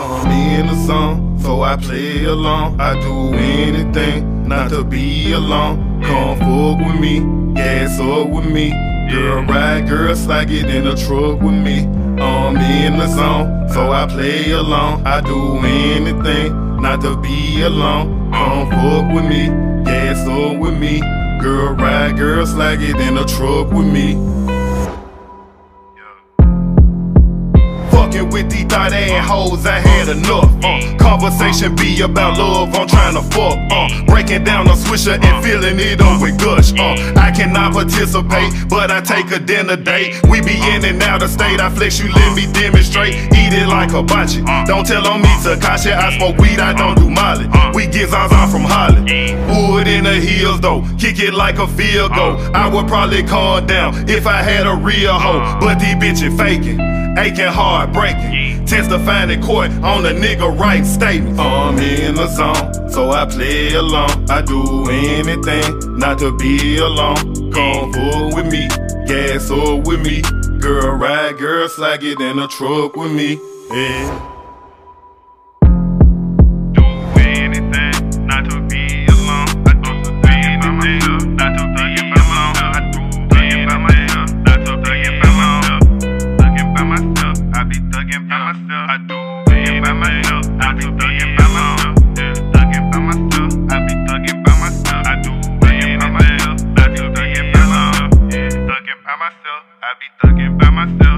I'm in the zone, so I play along. I do anything not to be alone. Come fuck with me, gas up with me. Girl, ride, girl, slide, it in the truck with me. I'm in the zone, so I play along. I do anything not to be alone. Come fuck with me, gas up with me. Girl, ride, girl, slide, it in the truck with me. Fucking with these thought ass hoes, I had enough. Uh, conversation be about love, I'm trying to fuck. Uh, breaking down a swisher and filling it up with gush. Uh, I cannot participate, but I take a dinner date. We be in and out of state, I flex you, let me demonstrate. Eat it like a hibachi. Don't tell on me, Tekashi, I smoke weed, I don't do molly. We get Zaza from Holly. Wood in the heels though, kick it like a field goal. I would probably calm down if I had a real hoe, but these bitches faking aching, hard. Testifying in court on a nigga right statement. I'm in the zone, so I play along. I do anything not to be alone. Come full with me, gas up with me. Girl ride, girl slide, it in a truck with me. Yeah. myself. I do being by myself. I be thugging by myself. Thugging by myself. I be thugging by myself. I do it by myself. I do thugging by myself. Thugging by myself. I be thugging by myself.